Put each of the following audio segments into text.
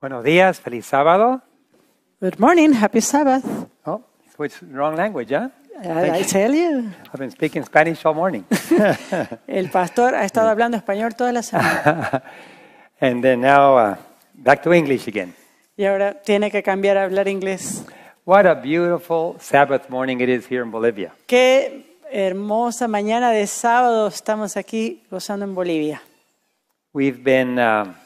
Buenos días, feliz sábado. Good morning, happy Sabbath. Oh, switched wrong language, huh? I, I tell you, I've been speaking Spanish all morning. el pastor ha estado hablando español toda la semana and then now uh, back to English again. y ahora tiene que cambiar a hablar inglés. What a beautiful Sabbath morning it is here in Bolivia. Qué hermosa mañana de sábado estamos aquí gozando en Bolivia. We've been um,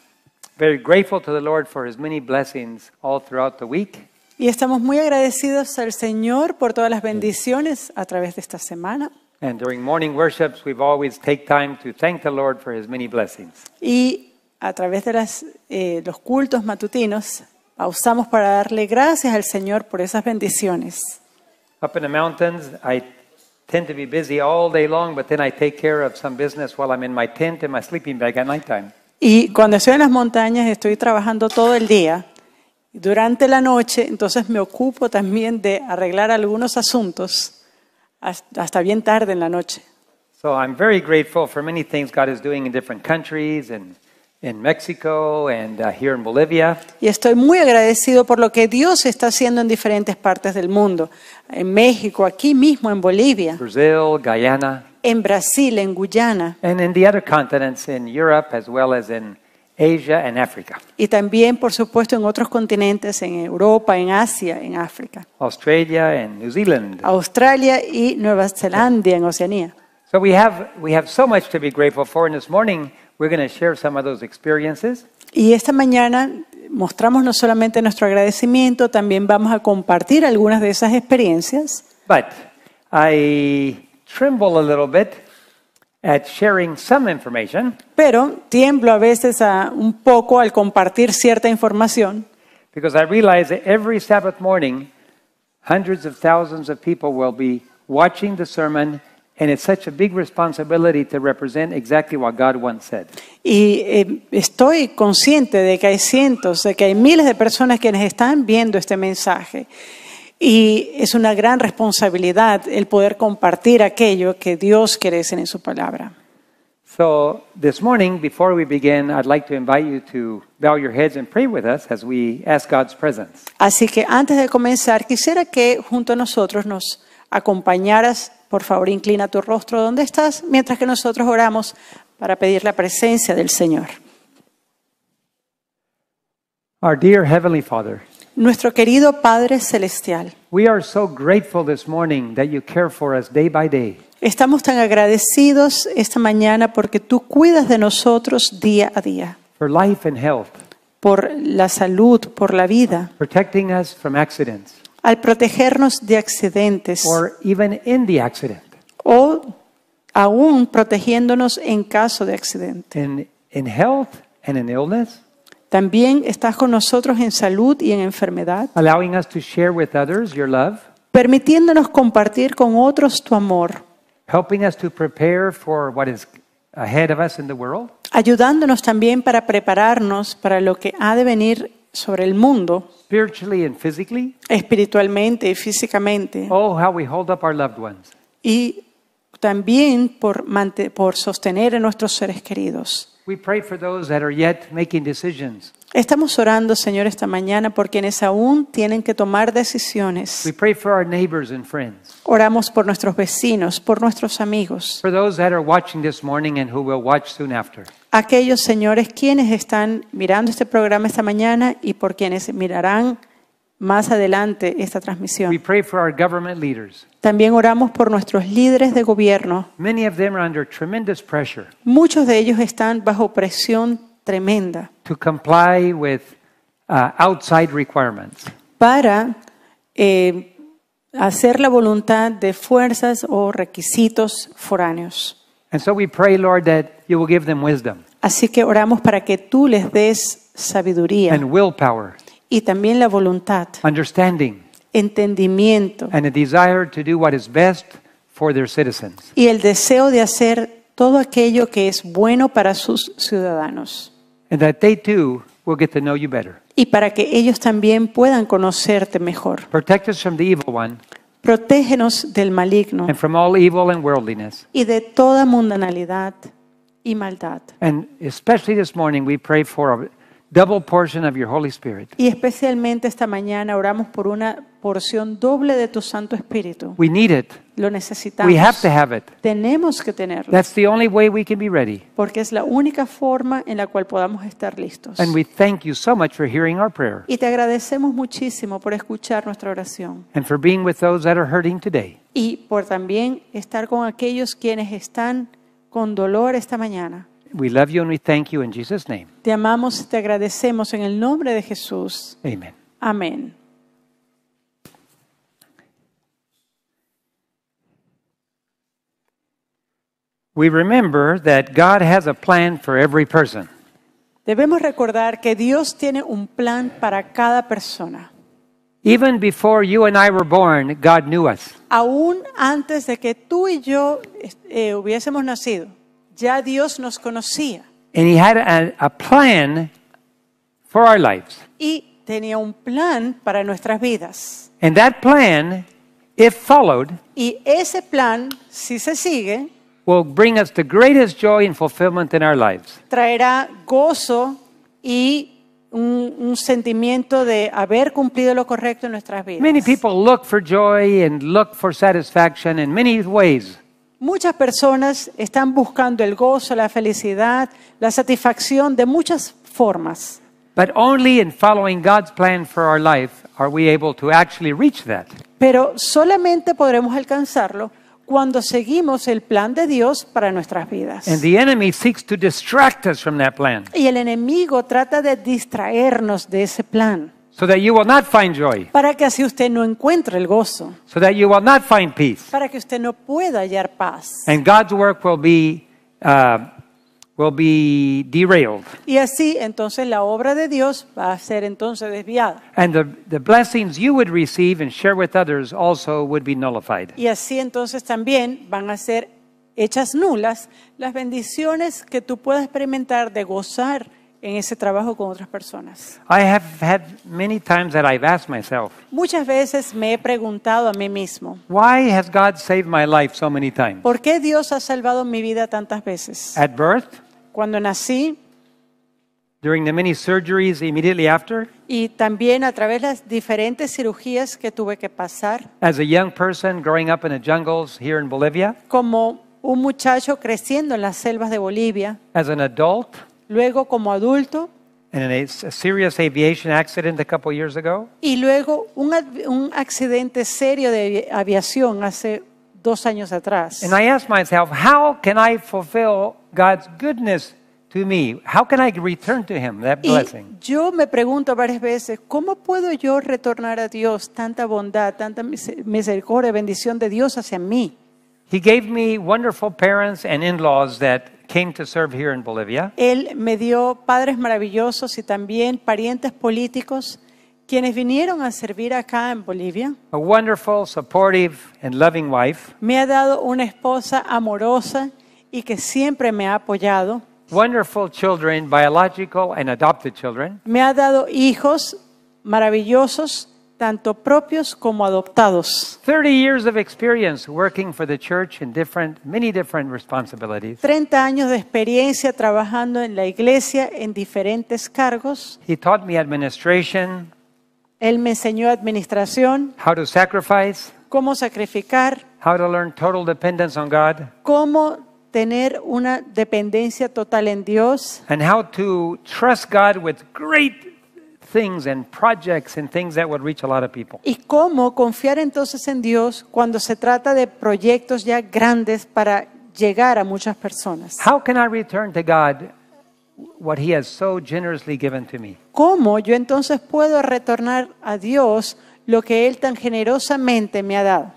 very grateful to the Lord for his many blessings all throughout the week. Y estamos muy agradecidos al Señor por todas las bendiciones a través de esta semana. And during morning worships, we've always take time to thank the Lord for his many blessings. Y a través de las, eh, los cultos matutinos pausamos para darle gracias al Señor por esas bendiciones. Up in the mountains, I tend to be busy all day long, but then I take care of some business while I'm in my tent and my sleeping bag at nighttime. Y cuando estoy en las montañas estoy trabajando todo el día. Durante la noche, entonces me ocupo también de arreglar algunos asuntos hasta bien tarde en la noche. So I'm very grateful for many things God is doing in different countries and in Mexico and uh, here in Bolivia. Y estoy muy agradecido por lo que Dios está haciendo en diferentes partes del mundo. En México, aquí mismo en Bolivia, Brazil, Guyana, en Brasil, en Guyana and in the other continents in Europe as well as in Asia and Africa. y también, por supuesto, en otros continentes, en Europa, en Asia, en África, Australia and New Zealand. Australia y Nueva Zelanda, en Oceanía. So we have we have so much to be grateful for and this morning we're going to share some of those experiences. Y esta mañana mostramos no solamente nuestro agradecimiento, también vamos a compartir algunas de esas experiencias. But I tremble a little bit at sharing some information Pero tiemblo a veces a- un poco al compartir cierta información, because I realize that every Sabbath morning hundreds of thousands of people will be watching the sermon and it's such a big responsibility to represent exactly what God once said. y eh, estoy consciente de que hay cientos, de que hay miles de personas quienes están viendo este mensaje. Y es una gran responsabilidad el poder compartir aquello que Dios quiere decir en su palabra. So this morning before we begin I'd like to invite you to bow your heads and pray with us as we ask God's presence. Así que antes de comenzar, quisiera que junto a nosotros nos acompañaras. Por favor, inclina tu rostro donde estás mientras que nosotros oramos para pedir la presencia del Señor. Our dear heavenly Father, Nuestro querido Padre Celestial, We are so grateful this morning that you care for us day by day. estamos tan agradecidos esta mañana porque tú cuidas de nosotros día a día, for life and health, por la salud, por la vida, protecting us from accidents. Al protegernos de accidentes. Or even in the accident. o aún protegiéndonos en caso de accidente. In, in health and in illness, También estás con nosotros en salud y en enfermedad, allowing us to share with others your love, permitiéndonos compartir con otros tu amor, helping us to prepare for what is ahead of us in the world, ayudándonos también para prepararnos para lo que ha de venir sobre el mundo, spiritually and physically. espiritualmente y físicamente, Oh, how we hold up our loved ones. y también por, por sostener a nuestros seres queridos. We pray for those that are yet making decisions. Estamos orando, Señor, esta mañana por quienes aún tienen que tomar decisiones. We pray for our neighbors and friends, Oramos por nuestros vecinos, por nuestros amigos, for those that are watching this morning and who will watch soon after. aquellos señores quienes están mirando este programa esta mañana y por quienes mirarán más adelante esta We transmisión. pray for our government leaders. También oramos por nuestros líderes de gobierno. Many of them are under tremendous pressure Muchos de ellos están bajo presión tremenda to comply with uh, outside requirements. para eh, hacer la voluntad de fuerzas o requisitos foráneos. And so we pray, Lord, that you will give them wisdom Así que oramos para que tú les des sabiduría and willpower, y también la voluntad, understanding, entendimiento and a desire to do what is best for their citizens. y el deseo de hacer todo aquello que es bueno para sus ciudadanos And that they too will get to know you better. y para que ellos también puedan conocerte mejor. Protect us from the evil one Protégenos del maligno and from all evil and worldliness. y de toda mundanalidad y maldad. And especially this morning, we pray for double portion of your Holy Spirit. Y especialmente esta mañana oramos por una porción doble de tu Santo Espíritu. We need it. Lo necesitamos. We have to have it. Tenemos que tenerlo. That's the only way we can be ready. Porque es la única forma en la cual podamos estar listos. And we thank you so much for hearing our prayer Y te agradecemos muchísimo por escuchar nuestra oración and for being with those that are hurting today. y por también estar con aquellos quienes están con dolor esta mañana. We love you and we thank you in Jesus' name. Te amamos y te agradecemos en el nombre de Jesús. Amen. Amén. We remember that God has a plan for every person. Debemos recordar que Dios tiene un plan para cada persona. Even before you and I were born, God knew us. Aún antes de que tú y yo eh, hubiésemos nacido, ya Dios nos conocía And He had a, a plan for our lives. y tenía un plan para nuestras vidas. And that plan, if followed, Y ese plan, si se sigue, will bring us the greatest joy and fulfillment in our lives. traerá gozo y un, un sentimiento de haber cumplido lo correcto en nuestras vidas. Many people look for joy and look for satisfaction in many ways. Muchas personas están buscando el gozo, la felicidad, la satisfacción de muchas formas. But only in following God's plan for our life are we able to actually reach that. Pero solamente podremos alcanzarlo cuando seguimos el plan de Dios para nuestras vidas. And the enemy seeks to distract us from that plan Y el enemigo trata de distraernos de ese plan so that you will not find joy, para que así usted no encuentre el gozo, so that you will not find peace. para que usted no pueda hallar paz. And God's work will be, uh, will be derailed. Y así entonces la obra de Dios va a ser entonces desviada. And the, the blessings you would receive and share with others also would be nullified. Y así entonces también van a ser hechas nulas las bendiciones que tú puedas experimentar de gozar en ese trabajo con otras personas. I have had many times that I've asked myself, Muchas veces me he preguntado a mí mismo, why has God saved my life so many times? ¿por qué Dios ha salvado mi vida tantas veces? At birth, Cuando nací during the many surgeries immediately after, y también a través de las diferentes cirugías que tuve que pasar, as a young person growing up in the jungles here in Bolivia, como un muchacho creciendo en las selvas de Bolivia, as an adult, luego como adulto in a, a serious aviation accident a couple years ago, y luego un, ad- un accidente serio de avi- aviación hace dos años atrás. and I asked myself, how can I fulfill God's goodness to me? How can I return to Him that Y blessing? yo me pregunto varias veces, ¿cómo puedo yo retornar a Dios tanta bondad, tanta mis- misericordia, bendición de Dios hacia mí? He gave me wonderful parents and in laws that came to serve here in Bolivia. Él me dio padres maravillosos y también parientes políticos quienes vinieron a servir acá en Bolivia. A wonderful, supportive, and loving wife. Me ha dado una esposa amorosa y que siempre me ha apoyado. Wonderful children, biological and adopted children. Me ha dado hijos maravillosos, tanto propios como adoptados. 30 years of experience working for the church in different, many different responsibilities. 30 años de experiencia trabajando en la iglesia en diferentes cargos. He taught me administration, Él me enseñó administración, how to sacrifice, cómo sacrificar, how to learn total dependence on God, cómo tener una dependencia total en Dios and how to trust God with great things and projects and things that would reach a lot of people. y cómo confiar entonces en Dios cuando se trata de proyectos ya grandes para llegar a muchas personas. How can I return to God what He has so generously given to me? ¿Cómo yo entonces puedo retornar a Dios lo que Él tan generosamente me ha dado?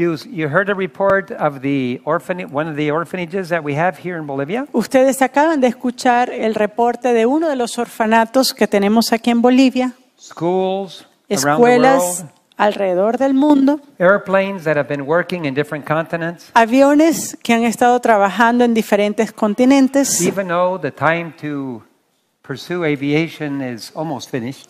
You, you heard a report of the orphan, one of the orphanages that we have here in Bolivia. Ustedes acaban de escuchar el reporte de uno de los orfanatos que tenemos aquí en Bolivia, Schools around the escuelas world, alrededor del mundo, airplanes that have been working in different continents. aviones que han estado trabajando en diferentes continentes Even though the time to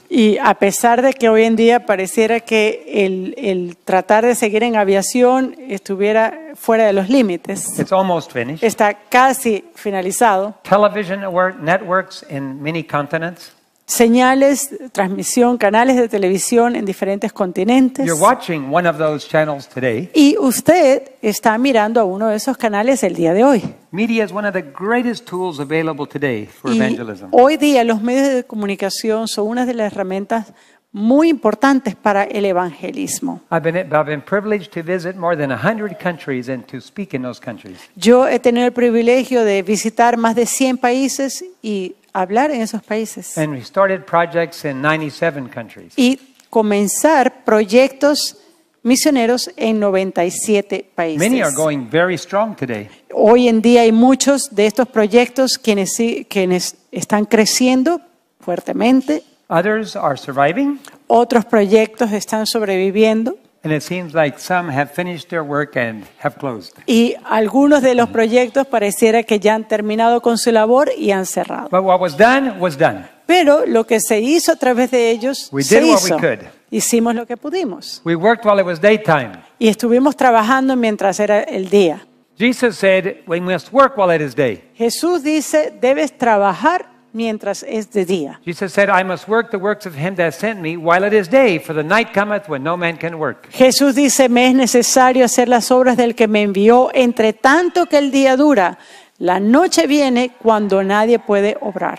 y a pesar de que hoy en día pareciera que el, el tratar de seguir en aviación estuviera fuera de los límites, it's almost finished. está casi finalizado. Television network- networks in many continents, señales, transmisión, canales de televisión en diferentes continentes. You're watching one of those channels today. Y usted está mirando a uno de esos canales el día de hoy. Media is one of the greatest tools available today for Y evangelism. hoy día los medios de comunicación son una de las herramientas muy importantes para el evangelismo. I've been, I've been privileged to visit more than 100 countries and to speak in those countries. Yo he tenido el privilegio de visitar más de 100 países y hablar en esos países. And we started projects in 97 countries. Y comenzar proyectos misioneros en 97 países. Many are going very strong today. Hoy en día hay muchos de estos proyectos quienes, quienes están creciendo fuertemente, Others are surviving, otros proyectos están sobreviviendo and it seems like some have finished their work and have closed. y algunos de los proyectos pareciera que ya han terminado con su labor y han cerrado. But what was done was done. Pero lo que se hizo a través de ellos We se did what we hizo. could. Hicimos lo que pudimos We worked while it was daytime. y estuvimos trabajando mientras era el día. Jesus said, We must work while it is day. Jesús dice, debes trabajar mientras es de día. Jesus said, I must work the works of him that sent me while it is day, for the night cometh when no man can work. Jesús dice, me es necesario hacer las obras del que me envió, entre tanto que el día dura. La noche viene cuando nadie puede obrar.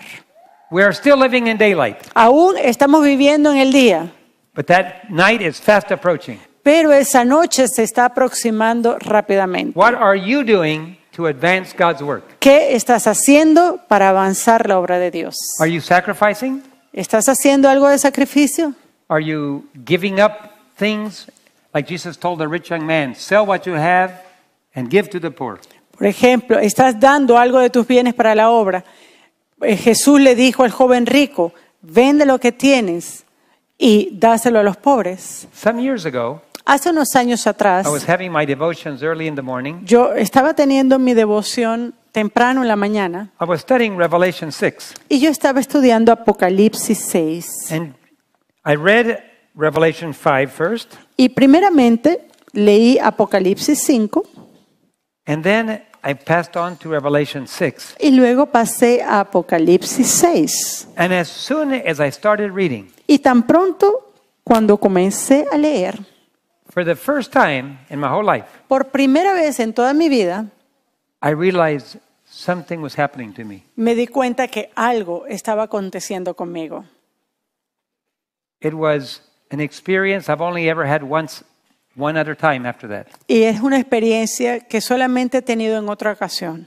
We are still living in daylight, Aún estamos viviendo en el día, but that night is fast approaching. pero esa noche se está aproximando rápidamente. What are you doing to advance God's work? ¿Qué estás haciendo para avanzar la obra de Dios? Are you sacrificing? ¿Estás haciendo algo de sacrificio? Are you giving up things like Jesus told the rich young man, sell what you have and give to the poor? Por ejemplo, ¿estás dando algo de tus bienes para la obra? Eh, Jesús le dijo al joven rico, vende lo que tienes y dáselo a los pobres. Some years ago, Hace unos años atrás, I was having my devotions early in the morning. yo estaba teniendo mi devoción temprano en la mañana I was studying Revelation 6, y yo estaba estudiando Apocalipsis 6. and I read Revelation 5 first, Y primeramente leí Apocalipsis 5 and then I passed on to Revelation 6. y luego pasé a Apocalipsis 6. And as soon as I started reading, Y tan pronto cuando comencé a leer, for the first time in my whole life, por primera vez en toda mi vida, I realized something was happening to me. me di cuenta que algo estaba aconteciendo conmigo. It was an experience I've only ever had once, one other time after that. Y es una experiencia que solamente he tenido en otra ocasión.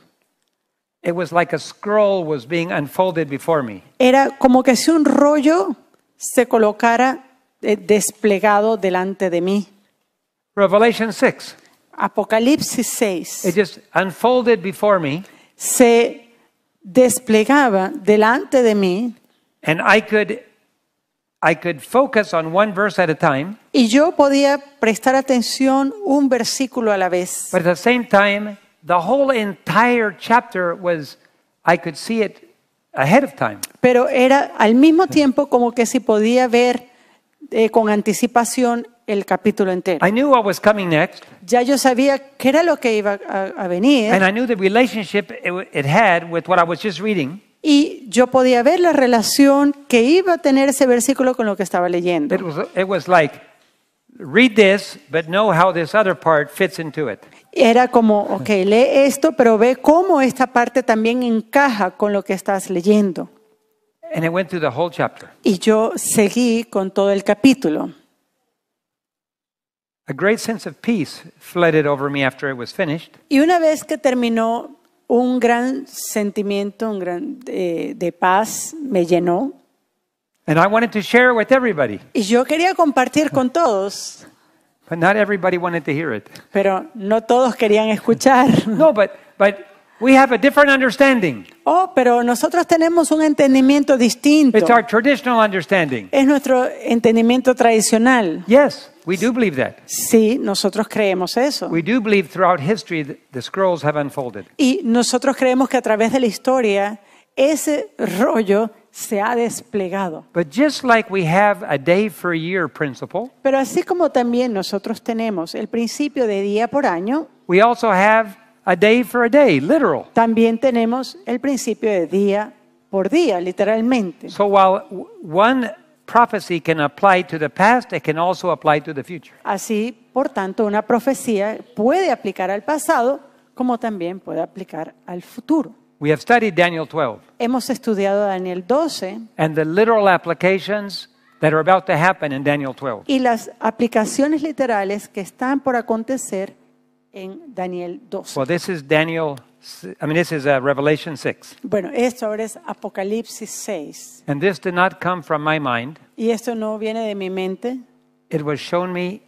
It was like a scroll was being unfolded before me. Era como que si un rollo se colocara eh, desplegado delante de mí. Revelation 6. Apocalipsis 6 It just unfolded before me, se desplegaba delante de mí and I could, I could focus on one verse at a time, y yo podía prestar atención un versículo a la vez. but at the same time, the whole entire chapter was, I could see it ahead of time. Pero era al mismo tiempo como que si podía ver eh, con anticipación el capítulo entero. I knew what was coming next, Ya yo sabía qué era lo que iba a, a venir and I knew the relationship it, w- it had with what I was just reading. y yo podía ver la relación que iba a tener ese versículo con lo que estaba leyendo. It was, it was like, read this, but know how this other part fits into it. Era como, ok, lee esto, pero ve cómo esta parte también encaja con lo que estás leyendo. And it went through the whole chapter. Y yo seguí con todo el capítulo. A great sense of peace flooded over me after it was finished. Y una vez que terminó, un gran sentimiento un gran, eh, de paz me llenó. And I wanted to share it with everybody, Y yo quería compartir con todos, but not everybody wanted to hear it. pero no todos querían escuchar. No, but, but we have a different understanding. Oh, pero nosotros tenemos un entendimiento distinto. It's our traditional understanding. Es nuestro entendimiento tradicional. Yes, we do believe that. Sí, nosotros creemos eso. We do believe throughout history that the scrolls have unfolded. Y nosotros creemos que a través de la historia ese rollo se ha desplegado. But just like we have a day for a year principle, Pero así como también nosotros tenemos el principio de día por año, we also have a day for a day, literal. también tenemos el principio de día por día, literalmente. So while one prophecy can apply to the past, it can also apply to the future. Así, por tanto, una profecía puede aplicar al pasado como también puede aplicar al futuro. We have studied Daniel 12 Hemos estudiado Daniel 12 and the literal applications that are about to happen in Daniel 12. y las aplicaciones literales que están por acontecer en Daniel 12. Well, this is Daniel, I mean, this is uh, Revelation 6. Bueno, esto ahora es Apocalipsis 6. And this did not come from my mind, Y esto no viene de mi mente, it was shown me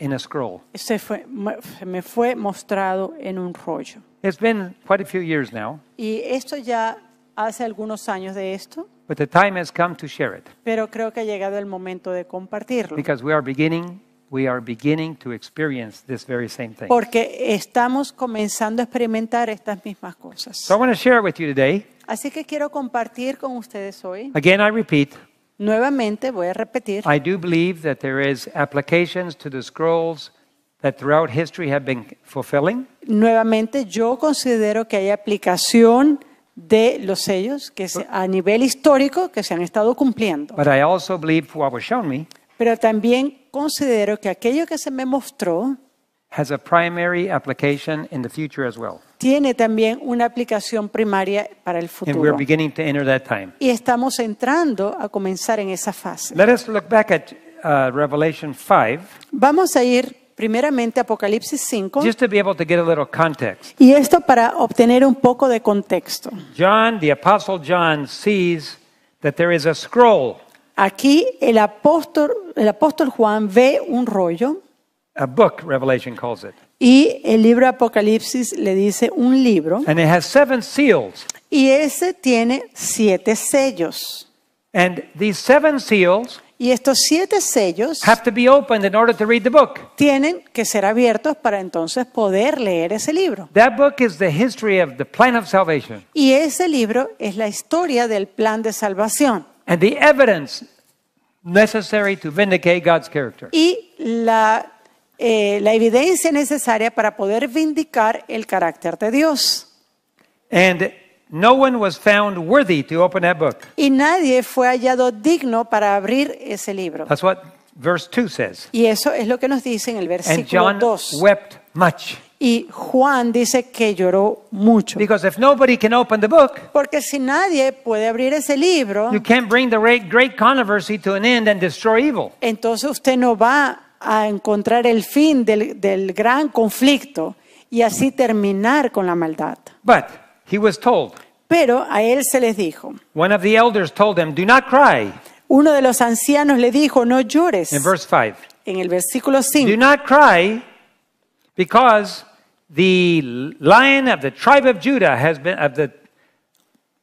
in a scroll. se, fue, me fue mostrado en un rollo. It's been quite a few years now, Y esto ya hace algunos años de esto, but the time has come to share it pero creo que ha llegado el momento de compartirlo. because we are beginning, we are beginning to experience this very same thing. Porque estamos comenzando a experimentar estas mismas cosas. So I want to share it with you today. Así que quiero compartir con ustedes hoy. Again, I repeat, Nuevamente voy a repetir. I do believe that there is applications to the scrolls that throughout history have been fulfilling. Nuevamente yo considero que hay aplicación de los sellos que se- a nivel histórico que se han estado cumpliendo. But I also believe what was shown me Pero también considero que aquello que se me mostró has a primary application in the future as well. tiene también una aplicación primaria para el And we're futuro. beginning to enter that time. Y estamos entrando a comenzar en esa fase. Let us look back at uh, Revelation 5 Vamos a ir primeramente a Apocalipsis 5 just to be able to get a little context. y esto para obtener un poco de contexto. John, the Apostle John, sees that there is a scroll, Aquí el apóstol, el apóstol Juan ve un rollo a book, Revelation calls it, y el libro de Apocalipsis le dice un libro and it has seven seals. y ese tiene siete sellos. And these seven seals Y estos siete sellos have to be opened in order to read the book. tienen que ser abiertos para entonces poder leer ese libro. That book is the history of the plan of salvation Y ese libro es la historia del plan de salvación and the evidence necessary to vindicate God's character. y la, eh, la evidencia necesaria para poder vindicar el carácter de Dios. And no one was found worthy to open that book. Y nadie fue hallado digno para abrir ese libro. That's what verse 2 says. Y eso es lo que nos dice en el And versículo John 2. wept much. Y Juan dice que lloró mucho. Because if nobody can open the book, Porque si nadie puede abrir ese libro, you can't bring the great, great controversy to an end and destroy evil. entonces usted no va a encontrar el fin del, del gran conflicto y así terminar con la maldad. But he was told, Pero a él se les dijo, one of the elders told him, Do not cry. uno de los ancianos le dijo, no llores. In verse 5. En el versículo Do 5. not cry because the lion of the tribe of Judah has been, of the,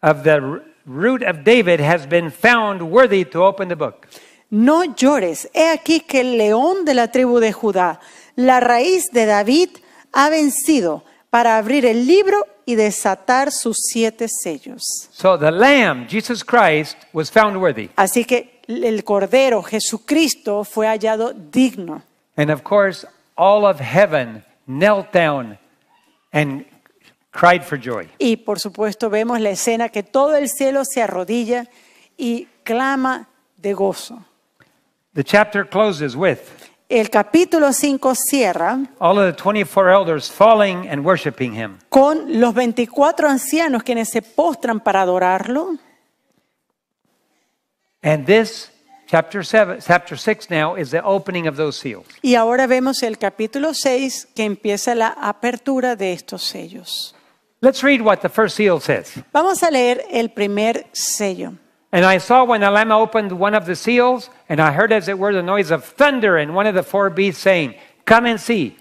of the root of David has been found worthy to open the book. No llores. He aquí que el león de la tribu de Judá, la raíz de David, ha vencido para abrir el libro y desatar sus siete sellos. So the lamb, Jesus Christ, was found worthy. Así que el Cordero, Jesucristo, fue hallado digno. And of course, all of heaven knelt down and cried for joy. Y por supuesto vemos la escena que todo el cielo se arrodilla y clama de gozo. The chapter closes with El capítulo 5 cierra all of the 24 elders falling and worshiping him. con los 24 ancianos quienes se postran para adorarlo. And this chapter 7 chapter 6 now is the opening of those seals. Y ahora vemos el capítulo 6 que empieza la apertura de estos sellos. Let's read what the first seal says. Vamos a leer el primer sello. And I saw when the Lamb opened one of the seals, and I heard as it were the noise of thunder, and one of the four beasts saying, Come and see.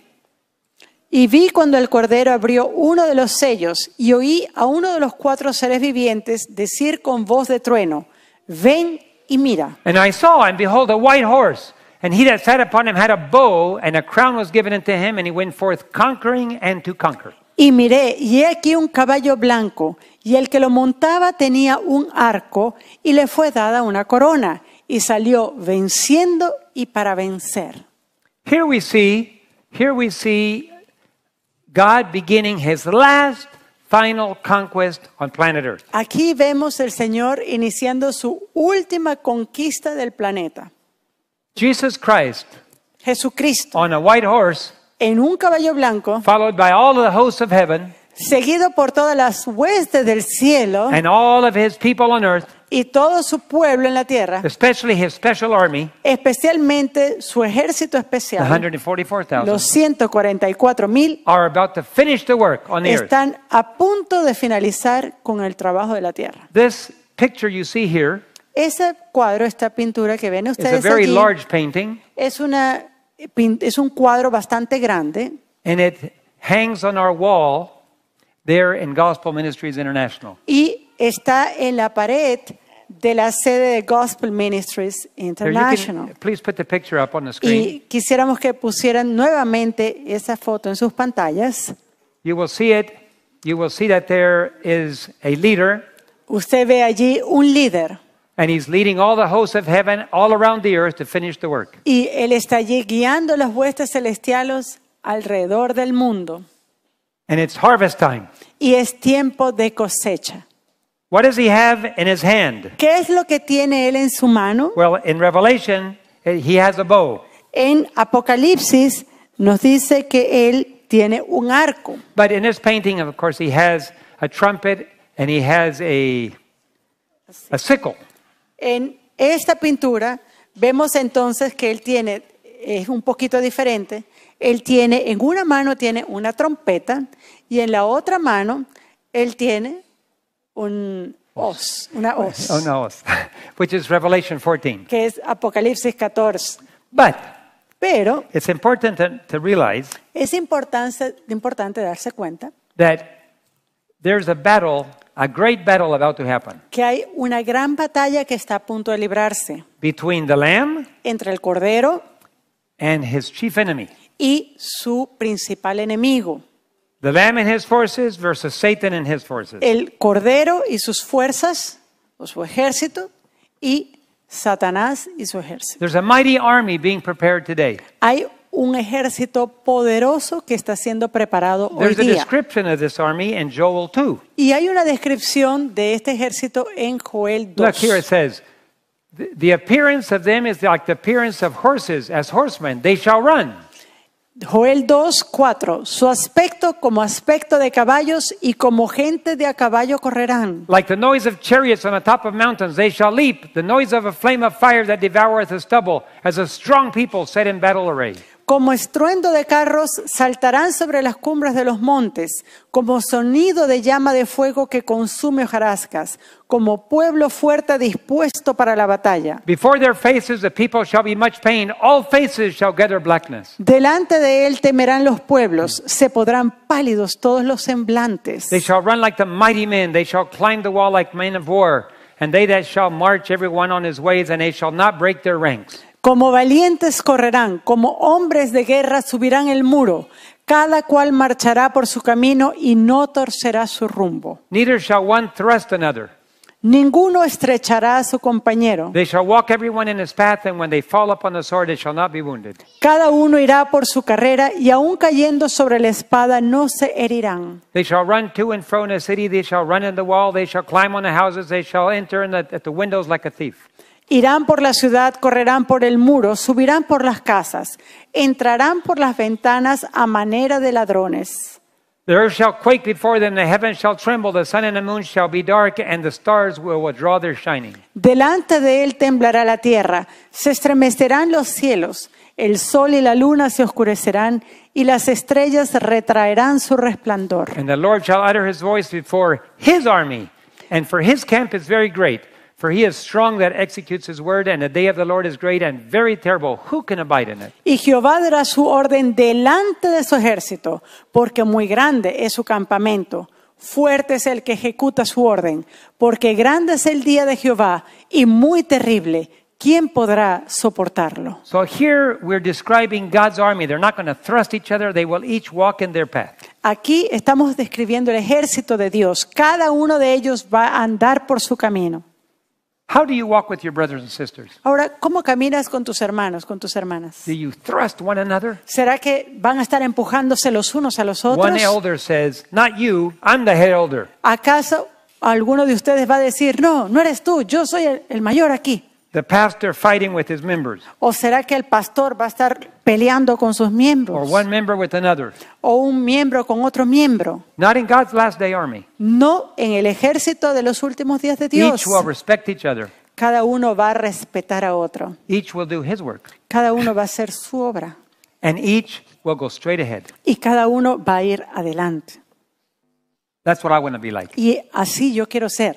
Y vi cuando el Cordero abrió uno de los sellos y oí a uno de los cuatro seres vivientes decir con voz de trueno, ven y mira. And I saw, and behold, a white horse, and he that sat upon him had a bow, and a crown was given unto him, and he went forth conquering and to conquer. Y miré, y he aquí un caballo blanco, y el que lo montaba tenía un arco, y le fue dada una corona, y salió venciendo y para vencer. Here we see, here we see God beginning his last final conquest on planet Earth. Aquí vemos el Señor iniciando su última conquista del planeta. Jesus Christ Jesucristo on a white horse, en un caballo blanco, followed by all the hosts of heaven seguido por todas las huestes del cielo and all of his people on earth, y todo su pueblo en la tierra, especially his special army, especialmente su ejército especial, 144,000, los 144 mil, are about to finish the work on the earth. están a punto de finalizar con el trabajo de la tierra. This picture you see here Ese cuadro, esta pintura que ven ustedes large painting, es, una, es un cuadro bastante grande and it hangs on our wall there in Gospel Ministries International. y está en la pared de la sede de Gospel Ministries International. can, please put the picture up on the screen. Y quisiéramos que pusieran nuevamente esa foto en sus pantallas. You will see it. You will see that there is a leader, Usted ve allí un líder and he's leading all the hosts of heaven all around the earth to finish the work. y él está allí guiando las huestes celestiales alrededor del mundo. And it's harvest time. Y es tiempo de cosecha. What does he have in his hand? ¿Qué es lo que tiene él en su mano? Well, in Revelation, eh, he has a bow. En Apocalipsis nos dice que él tiene un arco. But in this painting, of course, he has a trumpet and he has a, a sickle. En esta pintura vemos entonces que él tiene, es un poquito diferente, él tiene, en una mano tiene una trompeta y en la otra mano él tiene un hoz, una hoz, Oh, no. Which is Revelation 14. que es Apocalipsis 14. But Pero it's important to, to realize es importante, importante darse cuenta that there's a battle, a great battle about to happen que hay una gran batalla que está a punto de librarse between the Lamb entre el Cordero and his chief enemy. y su principal enemigo. The Lamb and his forces versus Satan and his forces. el Cordero y sus fuerzas, o su ejército, y Satanás y su ejército. There's a mighty army being prepared today. Hay un ejército poderoso que está siendo preparado hoy There's a día. description of this army in Joel 2. Y hay una descripción de este ejército en Joel Look here it says, "The- The appearance of them is like the appearance of horses as horsemen. They shall run. Joel 2, 4. Su aspecto como aspecto de caballos y como gente de a caballo correrán. Like the noise of chariots on the top of mountains, they shall leap. The noise of a flame of fire that devoureth the stubble, as a strong people set in battle array. Como estruendo de carros saltarán sobre las cumbres de los montes, como sonido de llama de fuego que consume hojarascas, como pueblo fuerte dispuesto para la batalla. Before their faces the people shall be much pain. All faces shall gather blackness. Delante de él temerán los pueblos, se podrán pálidos todos los semblantes. They shall run like the mighty men. They shall climb the wall like men of war. And they that shall march every one on his ways, and they shall not break their ranks. Como valientes correrán, como hombres de guerra subirán el muro, cada cual marchará por su camino y no torcerá su rumbo. Neither shall one thrust another. Ninguno estrechará a su compañero. They shall walk every one in his path, and when they fall upon the sword, they shall not be wounded. Cada uno irá por su carrera y aun cayendo sobre la espada no se herirán. Irán por la ciudad, correrán por el muro, subirán por las casas, entrarán por las ventanas a manera de ladrones. The earth shall quake before them. The heavens shall tremble. The sun and the moon shall be dark, and the stars will withdraw their shining. Delante de él temblará la tierra, se estremecerán los cielos, el sol y la luna se oscurecerán y las estrellas retraerán su resplandor. And the Lord shall utter his voice before his army, and for his camp is very great. For he is strong that executes his word, and the day of the Lord is great and very terrible. Who can abide in it? Y Jehová dará su orden delante de su ejército, porque muy grande es su campamento. Fuerte es el que ejecuta su orden, porque grande es el día de Jehová y muy terrible. ¿Quién podrá soportarlo? So here we're describing God's army. They're not going to thrust each other, they will each walk in their path. Aquí estamos describiendo el ejército de Dios. Cada uno de ellos va a andar por su camino. How do you walk with your brothers and sisters? Ahora, ¿cómo caminas con tus hermanos, con tus hermanas? Do you thrust one another? ¿Será que van a estar empujándose los unos a los otros? One elder says, Not you, I'm the head elder. ¿Acaso alguno de ustedes va a decir, no, no eres tú, yo soy el, el mayor aquí? The pastor fighting with his members, ¿O será que el pastor va a estar peleando con sus or miembros? one member with another. ¿O un miembro con otro miembro? Not in God's last day army. No en el ejército de los últimos días de Dios. Each will respect each other, Cada uno va a respetar a otro. each will do his work, Cada uno va a hacer su obra. and each will go straight ahead. Y cada uno va a ir adelante. That's what I want to be like. Y así yo quiero ser.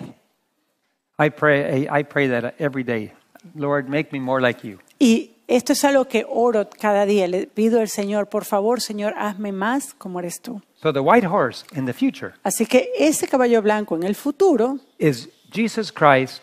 I pray, I pray that every day. Lord, make me more like you. Y esto es algo que oro cada día. Le pido al Señor, por favor, Señor, hazme más como eres tú. So the white horse in the future Así que ese caballo blanco en el futuro is Jesus Christ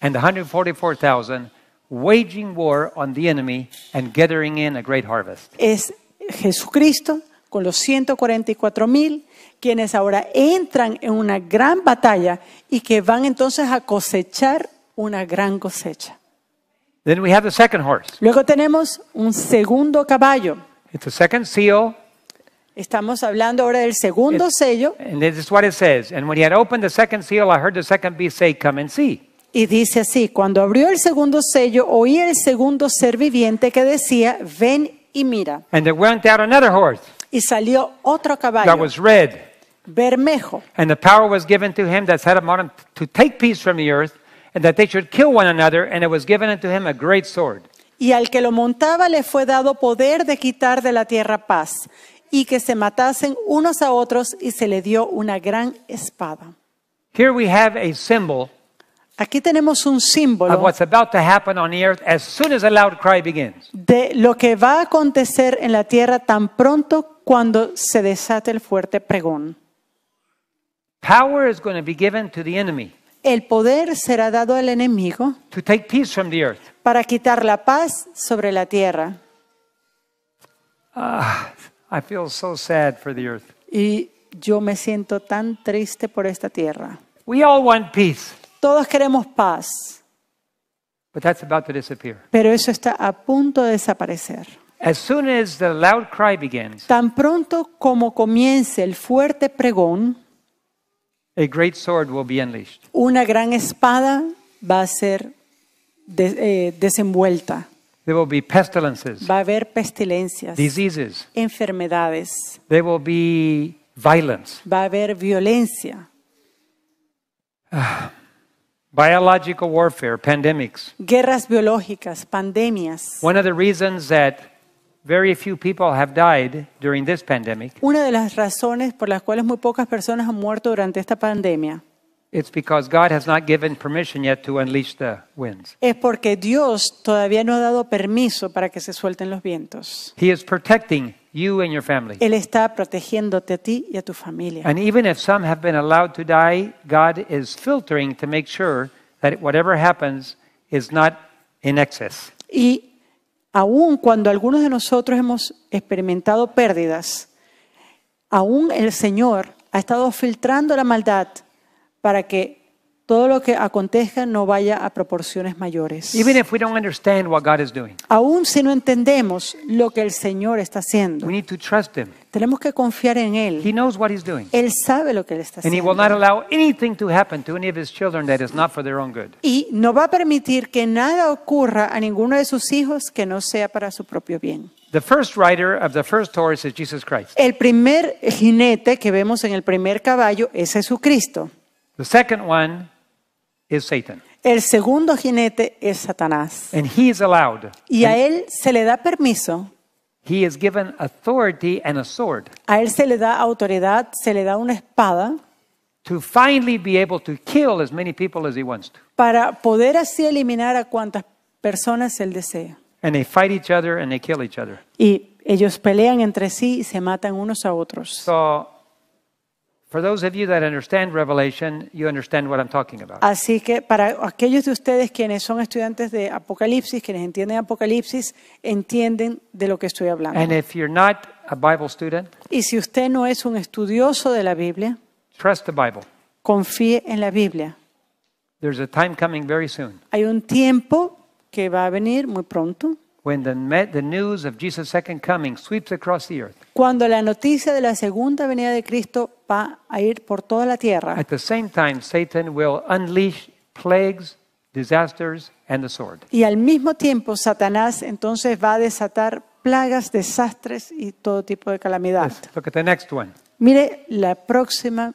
and the 144,000 waging war on the enemy and gathering in a great harvest. es Jesucristo con los 144 mil, quienes ahora entran en una gran batalla y que van entonces a cosechar una gran cosecha. Then we have the second horse. Luego tenemos un segundo caballo. It's the second seal, Estamos hablando ahora del segundo It's- sello and this is what it says. And when he had opened the second seal, I heard the second beast say, Come and see. y dice así, cuando abrió el segundo sello, oí el segundo ser viviente que decía, ven y mira. And there went out another horse Y salió otro that caballo, was red. bermejo, And the power was given to him that sat upon him to take peace from the earth, and that they should kill one another. And it was given unto him a great sword. y al que lo montaba le fue dado poder de quitar de la tierra paz, y que se matasen unos a otros, y se le dio una gran espada. Here we have a symbol Aquí tenemos un of símbolo what's about to happen on the earth as soon as a loud cry begins. de lo que va a acontecer en la tierra tan pronto cuando se desate el fuerte pregón. Power is going to be given to the enemy El poder será dado al enemigo to take peace from the earth. para quitar la paz sobre la tierra. I feel so sad for the earth. Y yo me siento tan triste por esta tierra. We all want peace, Todos queremos paz, but that's about to disappear. pero eso está a punto de desaparecer. As soon as the loud cry begins, Tan pronto como comience el fuerte pregón, a great sword will be unleashed. una gran espada va a ser de- eh, desenvuelta. There will be pestilences, Va a haber pestilencias, diseases. enfermedades, There will be violence, va a haber violencia, biological warfare, pandemics. guerras biológicas, pandemias. One of the reasons that very few people have died during this pandemic, Una de las razones por las cuales muy pocas personas han muerto durante esta pandemia it's because God has not given permission yet to unleash the winds. es porque Dios todavía no ha dado permiso para que se suelten los vientos. He is protecting you and your family. Él está protegiéndote a ti y a tu familia. And even if some have been allowed to die, God is filtering to make sure that whatever happens is not in excess. Y aun cuando algunos de nosotros hemos experimentado pérdidas, aún el Señor ha estado filtrando la maldad para que todo lo que acontezca no vaya a proporciones mayores. Even if we don't understand what God is doing, Aún si no entendemos lo que el Señor está haciendo, we need to trust Him. tenemos que confiar en He Él. knows what He's doing. Él sabe lo que Él está And He will not haciendo. allow anything to happen to any of His children that is not for their own good. Y no va a permitir que nada ocurra a ninguno de sus hijos que no sea para su propio bien. The first rider of the first horse is Jesus Christ. El primer jinete que vemos en el primer caballo es Jesucristo. The second one is Satan. El segundo jinete es Satanás. And he is allowed, Y a él se le da permiso, he is given authority and a sword a él se le da autoridad, se le da una espada to finally be able to kill as many people as he wants to. para poder así eliminar a cuantas personas él desea. And they fight each other and they kill each other. Y ellos pelean entre sí y se matan unos a otros. So, Así que para aquellos de ustedes quienes son estudiantes de Apocalipsis, quienes entienden Apocalipsis, entienden de lo que estoy hablando. And if you're not a Bible student, Y si usted no es un estudioso de la Biblia, trust the Bible. confíe en la Biblia. There's a time coming very soon Hay un tiempo que va a venir muy pronto when the, me- the news of Jesus' second coming sweeps across the earth. cuando la noticia de la segunda venida de Cristo va a ir por toda la tierra. At the same time, Satan will unleash plagues, disasters, and the sword. Y al mismo tiempo Satanás entonces va a desatar plagas, desastres y todo tipo de calamidad. Let's look at the next one. Mire la próxima,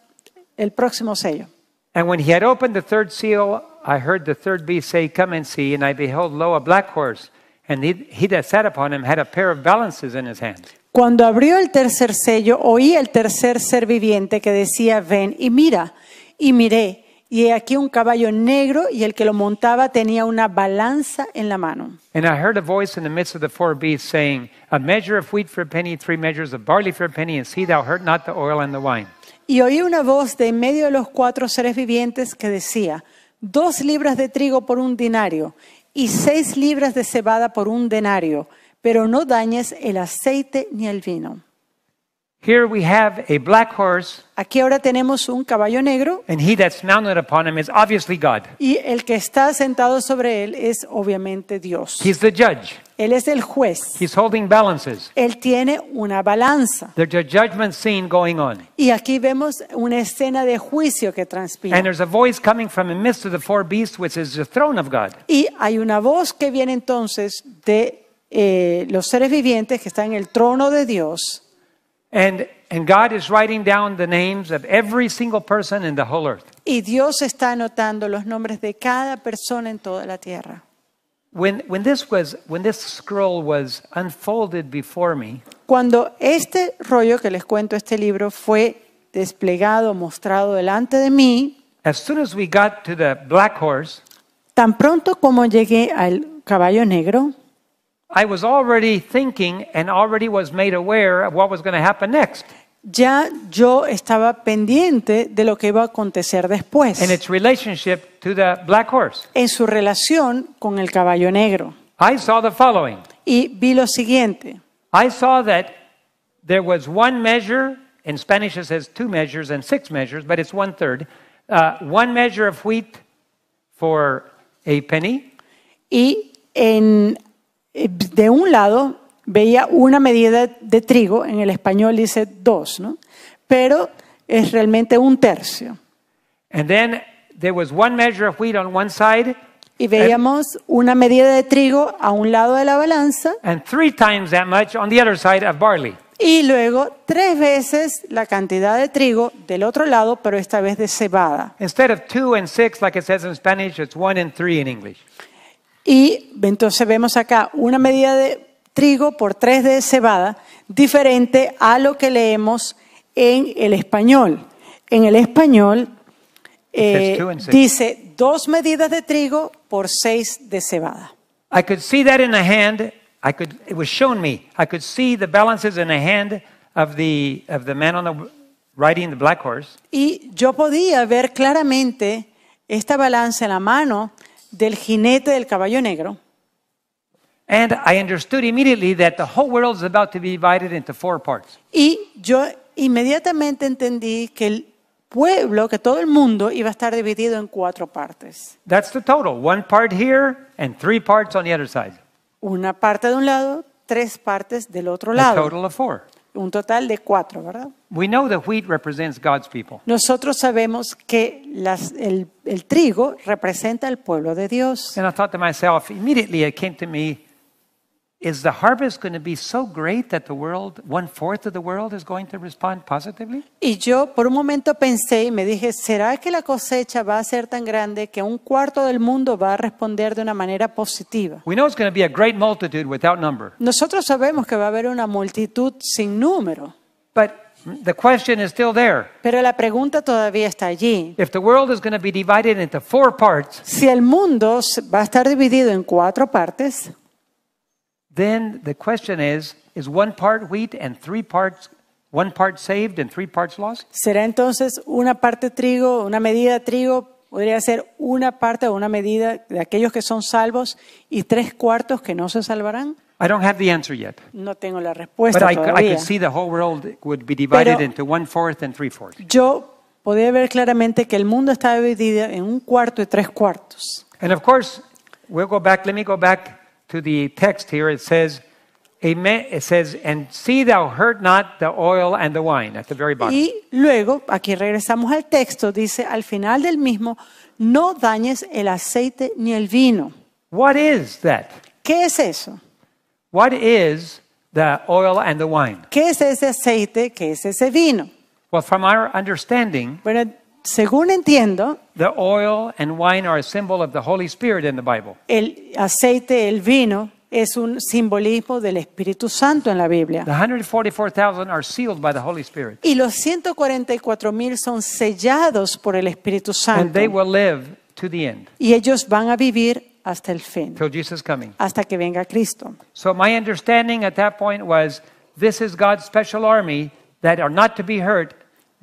el próximo sello. And when he had opened the third seal, I heard the third beast say, Come and see. And I beheld, lo, a black horse. And he, he that sat upon him had a pair of balances in his hand. Cuando abrió el tercer sello, oí el tercer ser viviente que decía, ven y mira. Y miré, y he aquí un caballo negro, y el que lo montaba tenía una balanza en la mano. And I heard a voice in the midst of the four beasts saying, A measure of wheat for a penny, three measures of barley for a penny, and see thou hurt not the oil and the wine. Y oí una voz de en medio de los cuatro seres vivientes que decía, dos libras de trigo por un dinario y seis libras de cebada por un denario, pero no dañes el aceite ni el vino. Here we have a black horse, Aquí ahora tenemos un caballo negro and he that's mounted upon him is obviously God. y el que está sentado sobre él es obviamente Dios. He's the judge. Él es el juez. He's holding balances. Él tiene una balanza. There's a judgment scene going on. Y aquí vemos una escena de juicio que transpira. And there's a voice coming from the midst of the four beasts, which is the throne of God. Y hay una voz que viene entonces de eh, los seres vivientes que están en el trono de Dios. And, and God is writing down the names of every single person in the whole earth. Y Dios está anotando los nombres de cada persona en toda la tierra. When, when, this was, when this scroll was unfolded before me, Cuando este rollo que les cuento, este libro, fue desplegado, mostrado delante de mí, as soon as we got to the black horse, tan pronto como llegué al caballo negro, I was already thinking and already was made aware of what was going to happen next ya yo estaba pendiente de lo que iba a acontecer después and its relationship to the black horse. en su relación con el caballo negro. I saw the following Y vi lo siguiente. I saw that there was one measure, in Spanish it says two measures and six measures, but it's one third. Uh, one measure of wheat for a penny, Y en, de un lado veía una medida de trigo, en el español dice dos, ¿no? Pero es realmente un tercio. and then there was one measure of wheat on one side, Y veíamos una medida de trigo a un lado de la balanza and three times that much on the other side of barley. y luego tres veces la cantidad de trigo del otro lado, pero esta vez de cebada. Instead of two and six, like it says in Spanish, it's one and three in English. Y entonces vemos acá una medida de trigo por tres de cebada, diferente a lo que leemos en el español. En el español eh, dice dos medidas de trigo por seis de cebada. I could see that in the hand. I could. It was shown me. I could see the balances in the hand of the of the man on the riding the black horse, Y yo podía ver claramente esta balanza en la mano del jinete del caballo negro. and I understood immediately that the whole world is about to be divided into four parts. Y yo inmediatamente entendí que el pueblo, que todo el mundo iba a estar dividido en cuatro partes. That's the total. One part here and three parts on the other side. Una parte de un lado, tres partes del otro A lado. total of four. Un total de cuatro, ¿verdad? We know the wheat represents God's people. Nosotros sabemos que las- el, el trigo representa al pueblo de Dios. And I thought to myself, immediately it came to me, is the harvest going to be so great that the world, one fourth of the world, is going to respond positively? Y yo por un momento pensé y me dije, ¿será que la cosecha va a ser tan grande que un cuarto del mundo va a responder de una manera positiva? We know it's going to be a great multitude without number. Nosotros sabemos que va a haber una multitud sin número, But the question is still there. pero la pregunta todavía está allí. If the world is going to be divided into four parts, Si el mundo va a estar dividido en cuatro partes, then the question is is one part wheat and three parts, one part saved and three parts lost? ¿será entonces una parte trigo, una medida de trigo? Podría ser una parte o una medida de aquellos que son salvos y tres cuartos que no se salvarán. I don't have the answer yet. No tengo la But respuesta I, I todavía. could see the whole world would be divided Pero- into one fourth and three fourths. Yo podía ver claramente que el mundo estaba dividido en un cuarto y tres cuartos. And of course, we'll go back, let me go back to the text here. It says, Amen. It says, and see thou hurt not the oil and the wine at the very bottom. Y luego, aquí regresamos al texto, dice al final del mismo, no dañes el aceite ni el vino. What is that? ¿Qué es eso? What is the oil and the wine? ¿Qué es ese aceite? ¿Qué es ese vino? Well, from our understanding, Bueno, según entiendo, the oil and wine are a symbol of the Holy Spirit in the Bible. el aceite, el vino, es un simbolismo del Espíritu Santo en la Biblia. The 144,000 are sealed by the Holy Spirit, Y los 144 mil son sellados por el Espíritu and Santo. they will live to the end, Y ellos van a vivir hasta el fin, till Jesus coming. hasta que venga Cristo. So my understanding at that point was this is God's special army that are not to be hurt.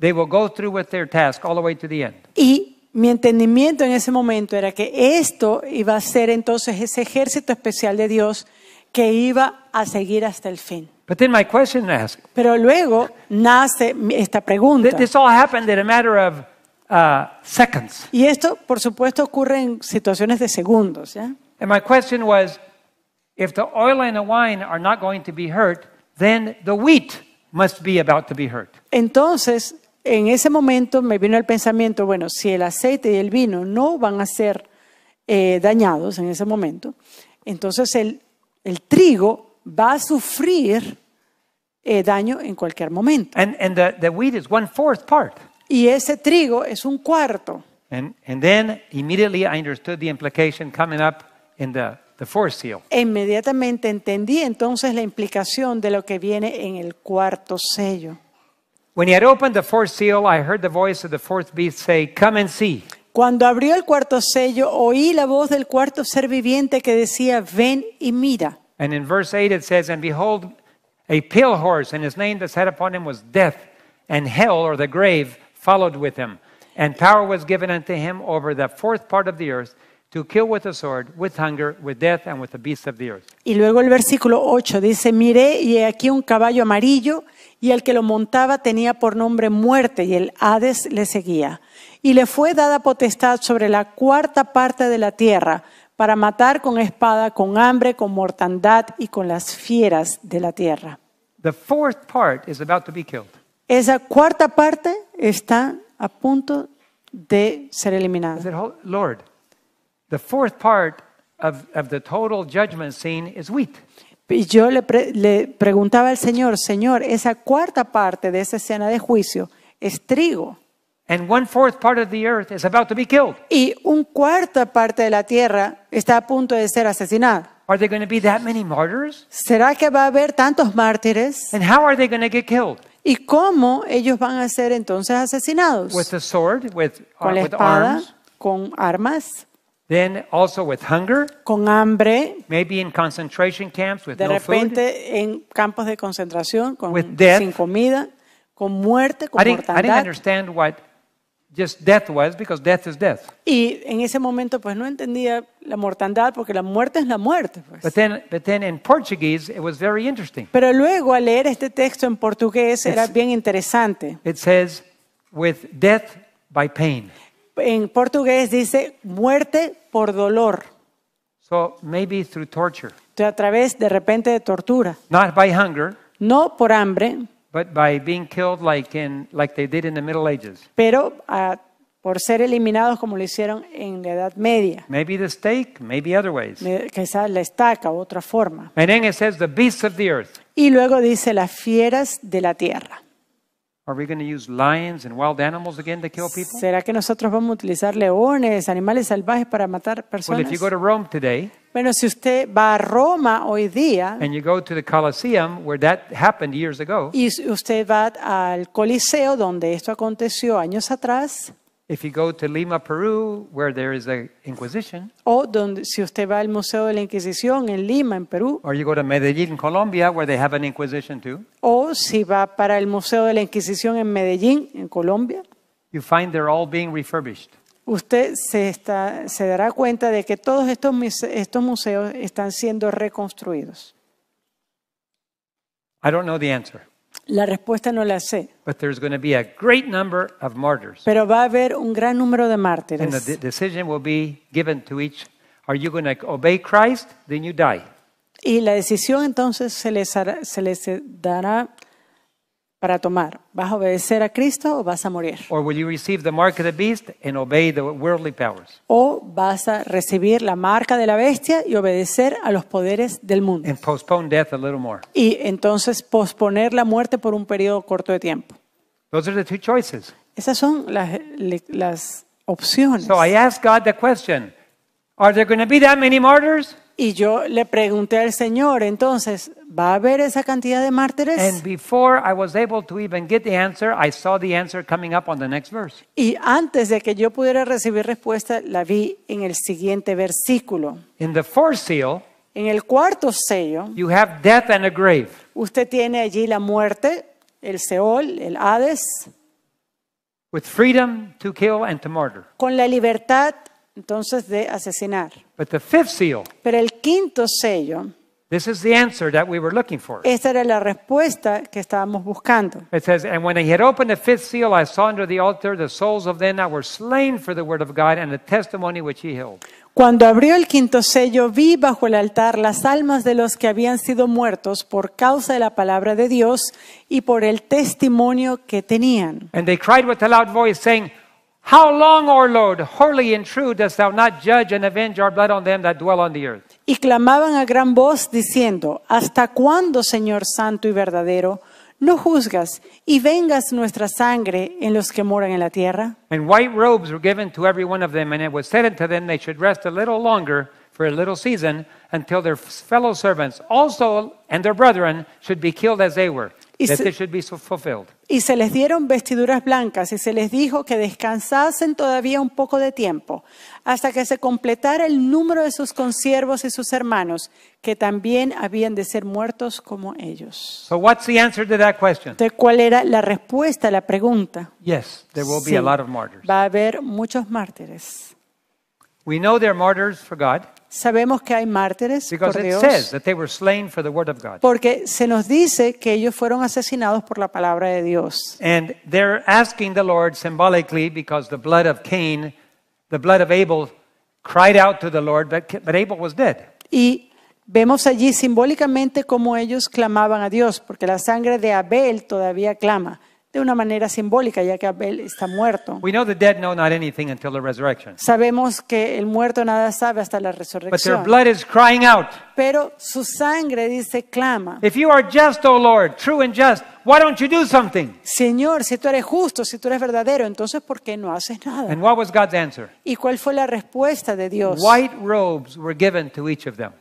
They will go through with their task all the way to the end. Y mi entendimiento en ese momento era que esto iba a ser entonces ese ejército especial de Dios que iba a seguir hasta el fin. But then my question asked, Pero luego nace esta pregunta. th- this all happened in a matter of uh, seconds. Y esto, por supuesto, ocurre en situaciones de segundos. ¿ya? And my question was, if the oil and the wine are not going to be hurt, then the wheat must be about to be hurt. Entonces, en ese momento me vino el pensamiento, bueno, si el aceite y el vino no van a ser eh, dañados en ese momento, entonces el, el trigo va a sufrir eh, daño en cualquier momento. And, and the, the wheat is one fourth part. Y ese trigo es un cuarto. And, and then immediately I understood the implication coming up in the, the fourth seal. Inmediatamente entendí entonces la implicación de lo que viene en el cuarto sello. When he had opened the fourth seal, I heard the voice of the fourth beast say, Come and see. Cuando abrió el cuarto sello, oí la voz del cuarto ser viviente que decía, ven y mira. And in verse 8 it says, And behold, a pale horse, and his name that sat upon him was Death, and hell or the grave followed with him. And power was given unto him over the fourth part of the earth to kill with the sword, with hunger, with death, and with the beasts of the earth. Y luego el versículo 8 dice, miré y he aquí un caballo amarillo y el que lo montaba tenía por nombre muerte y el Hades le seguía. Y le fue dada potestad sobre la cuarta parte de la tierra para matar con espada, con hambre, con mortandad y con las fieras de la tierra. The fourth part is about to be killed. Esa cuarta parte está a punto de ser eliminada. said, "Oh, Lord, the fourth part of, of the total judgment scene is wheat. Y yo le, pre- le preguntaba al Señor, Señor, esa cuarta parte de esa escena de juicio es trigo. And one fourth part of the earth is about to be killed. Y un cuarta parte de la tierra está a punto de ser asesinada. Are there going to be that many martyrs? ¿Será que va a haber tantos mártires? And how are they going to get killed? ¿Y cómo ellos van a ser entonces asesinados? With the sword, with, uh, Con la with espada, arms, con armas, then also with hunger, con hambre, maybe in concentration camps with de no food. repente en campos de concentración, con, With death. sin comida, con muerte, con I didn't, I didn't mortandad. understand what just death was because death is death. Y en ese momento pues no entendía la mortandad porque la muerte es la muerte. pues. But then, but then in Portuguese, it was very interesting. Pero luego al leer este texto en portugués era bien interesante. It says, with death by pain. En portugués dice muerte por dolor, So maybe through torture, a través de repente de tortura, not by hunger, no por hambre, but by being killed like in like they did in the Middle Ages. pero ah, por ser eliminados como lo hicieron en la Edad Media, Maybe the stake, maybe other ways. quizás la estaca, otra forma. And then it says the beasts of the earth. Y luego dice las fieras de la tierra. ¿Será que nosotros vamos a utilizar leones, animales salvajes para matar Well, personas? if you go to Rome today Bueno, si usted va a Roma hoy día and you go to the Colosseum where that happened years ago, y usted va al Coliseo donde esto aconteció años atrás, if you go to Lima, Peru, where there is a Inquisition, o donde si usted va al Museo de la Inquisición en Lima, en Perú, or you go to Medellin, Colombia, where they have an Inquisition too, o si va para el Museo de la Inquisición en Medellín, en Colombia, you find they're all being refurbished. usted se, está, se dará cuenta de que todos estos, estos museos están siendo reconstruidos. I don't know the answer. La respuesta no la sé, but there's going to be a great number of martyrs. pero va a haber un gran número de And the mártires. de- decision will be given to each. Are you going to obey Christ? Then you die. Y la decisión entonces se les, hará- se les dará para tomar. ¿Vas a obedecer a Cristo o vas a morir? Or will you receive the mark of the beast and obey the worldly powers O vas a recibir la marca de la bestia y obedecer a los poderes del mundo. and postpone death a little more? Y entonces posponer la muerte por un periodo corto de tiempo. Those are the two choices. Esas son las, las opciones. So I asked God the question Are there going to be that many martyrs? Y yo le pregunté al Señor, entonces, ¿va a haber esa cantidad de mártires? And before I was able to even get the answer, I saw the answer coming up on the next verse. Y antes de que yo pudiera recibir respuesta, la vi en el siguiente versículo. In the fourth seal, En el cuarto sello, you have death and a grave. usted tiene allí la muerte, el Seol, el Hades, with freedom to kill and to murder. con la libertad entonces de asesinar. But the fifth seal, Pero el quinto sello, this is the answer that we were looking for. esta era la respuesta que estábamos buscando. It says, And when he had opened the fifth seal, I saw under the altar the souls of them that were slain for the word of God and the testimony which he held. Cuando abrió el quinto sello, vi bajo el altar las almas de los que habían sido muertos por causa de la palabra de Dios y por el testimonio que tenían. And they cried with a loud voice, saying, How long, O Lord, holy and true, dost thou not judge and avenge our blood on them that dwell on the earth? Y clamaban a gran voz diciendo, ¿Hasta cuándo, Señor Santo y verdadero, no juzgas y vengas nuestra sangre en los que moran en la tierra? And white robes were given to every one of them, and it was said unto them they should rest a little longer for a little season until their fellow servants also and their brethren should be killed as they were, Y that se- this should be so fulfilled. Y se les dieron vestiduras blancas y se les dijo que descansasen todavía un poco de tiempo, hasta que se completara el número de sus consiervos y sus hermanos, que también habían de ser muertos como ellos. So, what's the answer to that question? Entonces, ¿cuál era la respuesta a la pregunta? Yes, there will be Sí, a lot of martyrs. va a haber muchos mártires. We know they're martyrs for God Sabemos que hay mártires because por it Dios, says that they were slain for the word of God. porque se nos dice que ellos fueron asesinados por la palabra de Dios. And they're asking the Lord symbolically because the blood of Cain, the blood of Abel, cried out to the Lord, but, but Abel was dead. Y vemos allí simbólicamente cómo ellos clamaban a Dios, porque la sangre de Abel todavía clama, de una manera simbólica, ya que Abel está muerto. We know the dead know not anything until the resurrection. Sabemos que el muerto nada sabe hasta la But their resurrección, blood is crying out. pero su sangre dice clama. If you are just, O Lord, true and just, why don't you do something? Señor, si tú eres justo, si tú eres verdadero, entonces ¿por qué no haces nada? And what was God's answer? ¿Y cuál fue la respuesta de Dios? White robes were given to each of them.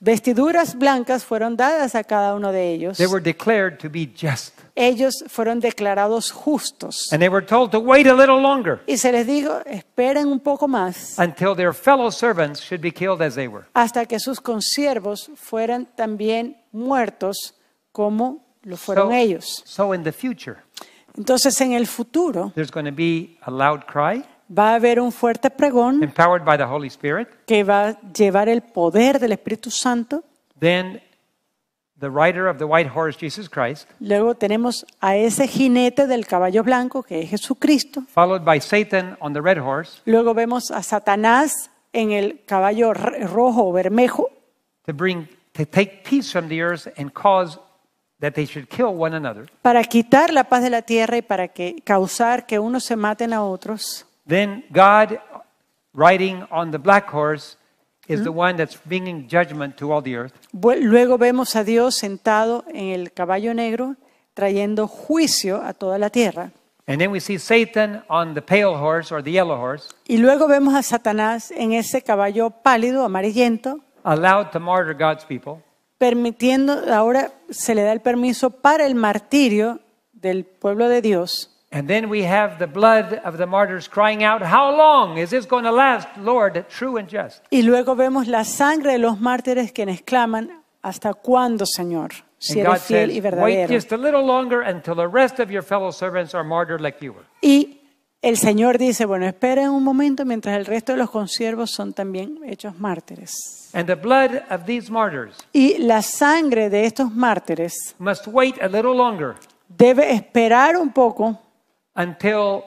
Vestiduras blancas fueron dadas a cada uno de ellos. They were declared to be just. Ellos fueron declarados justos. And they were told to wait a little longer Y se les dijo, esperen un poco más until their fellow servants should be killed as they were. hasta que sus consiervos fueran también muertos como lo fueron So, ellos. so in the future, Entonces en el futuro there's going to be a loud cry, va a haber un fuerte pregón empowered by the Holy Spirit. que va a llevar el poder del Espíritu Santo. Then the rider of the white horse, Jesus Christ, Luego tenemos a ese jinete del caballo blanco que es Jesucristo. followed by Satan on the red horse, Luego vemos a Satanás en el caballo r- rojo o bermejo to bring to take peace from the earth and cause that they should kill one another. para quitar la paz de la tierra y para que causar que unos se maten a otros. Then God, riding on the black horse, is the one that's bringing judgment to all the earth. Luego vemos a Dios sentado en el caballo negro trayendo juicio a toda la tierra. And then we see Satan on the pale horse or the yellow horse, Y luego vemos a Satanás en ese caballo pálido, amarillento, allowed to martyr God's people. permitiendo, ahora se le da el permiso para el martirio del pueblo de Dios. And then we have the blood of the martyrs crying out, How long is this going to last, Lord, true and just? Y luego vemos la sangre de los mártires quienes claman, ¿hasta cuándo, Señor? Si eres fiel y verdadero. just a little longer until the rest of your fellow servants are martyred like you were. Y el Señor dice, bueno, esperen un momento mientras el resto de los consiervos son también hechos mártires. And the blood of these martyrs Y la sangre de estos mártires must wait a little longer debe esperar un poco until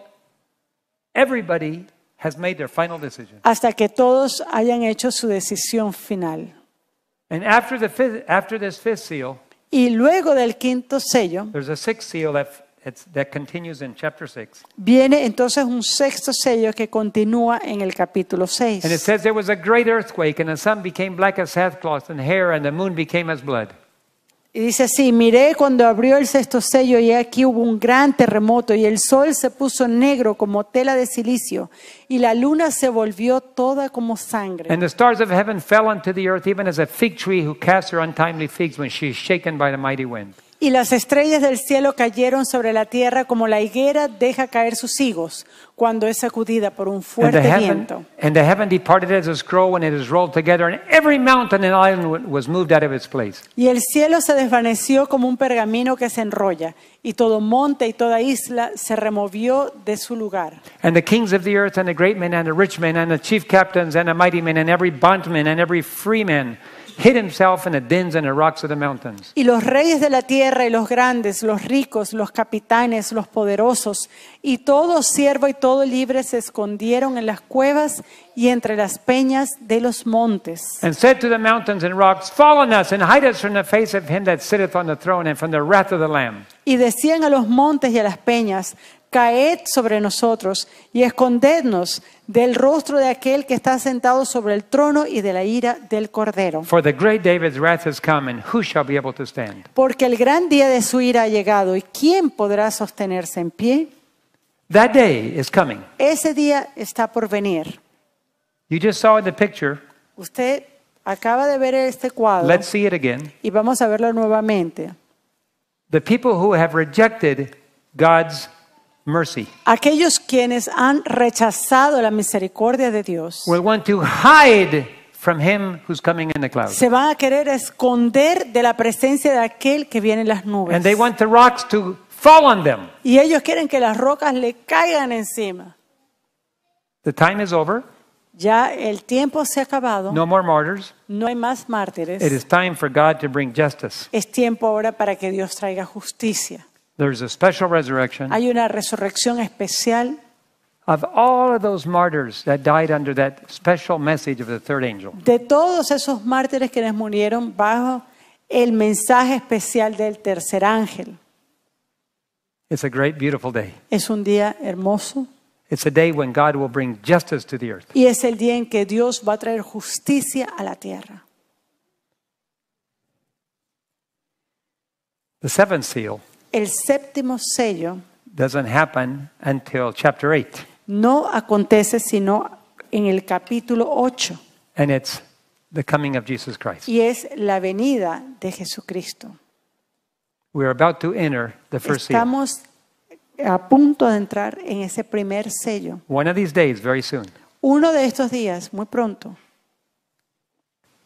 everybody has made their final decision. hasta que todos hayan hecho su decisión final. And after, the fifth, after this fifth seal, Y luego del quinto sello there's a sixth seal that, that continues in chapter 6. viene entonces un sexto sello que continúa en el capítulo 6. And it says there was a great earthquake, and the sun became black as sackcloth and hair, and the moon became as blood. Y dice así, miré cuando abrió el sexto sello y aquí hubo un gran terremoto y el sol se puso negro como tela de silicio y la luna se volvió toda como sangre. And the stars of heaven fell unto the earth, even as a fig tree who casts her untimely figs when she is shaken by the mighty wind. Y las estrellas del cielo cayeron sobre la tierra como la higuera deja caer sus higos cuando es sacudida por un And the, fuerte heaven, viento. and the heaven departed as a scroll when it is rolled together, and every mountain and island was moved out of its place. Y el cielo se desvaneció como un pergamino que se enrolla, y todo monte y toda isla se removió de su lugar. And the kings of the earth, and the great men, and the rich men, and the chief captains, and the mighty men, and every bondman, and every free man hid himself in the dens and the rocks of the mountains. Y los reyes de la tierra y los grandes, los ricos, los capitanes, los poderosos, y todo siervo y todo libre se escondieron en las cuevas y entre las peñas de los montes. And said to the mountains and rocks, Fall on us, and hide us from the face of him that sitteth on the throne, and from the wrath of the Lamb. Y decían a los montes y a las peñas, caed sobre nosotros y escondednos del rostro de aquel que está sentado sobre el trono y de la ira del cordero. For the great David's wrath has come, and who shall be able to stand? Porque el gran día de su ira ha llegado, ¿y quién podrá sostenerse en pie? That day is coming. Ese día está por venir. You just saw in the picture. Usted acaba de ver este cuadro Let's see it again. y vamos a verlo nuevamente. The people who have rejected God's mercy Aquellos quienes han rechazado la misericordia de Dios will want to hide from him who's coming in the clouds. se van a querer esconder de la presencia de aquel que viene en las nubes. And they want the rocks to fall on them. Y ellos quieren que las rocas le caigan encima. The time is over. Ya el tiempo se ha acabado, No more martyrs. no hay más mártires. It is time for God to bring justice. Es tiempo ahora para que Dios traiga justicia. There's a special resurrection Hay una resurrección especial of all of those martyrs that died under that special message of the third angel. de todos esos mártires quienes murieron bajo el mensaje especial del tercer ángel. It's a great, beautiful day. Es un día hermoso It's a day when God will bring justice to the earth. y es el día en que Dios va a traer justicia a la tierra. The seventh seal El séptimo sello doesn't happen until chapter 8, no acontece sino en el capítulo 8 and it's the coming of Jesus Christ. y es la venida de Jesucristo. We're about to enter the first. Estamos a punto de entrar en ese primer sello. One of these days, very soon, Uno de estos días, muy pronto,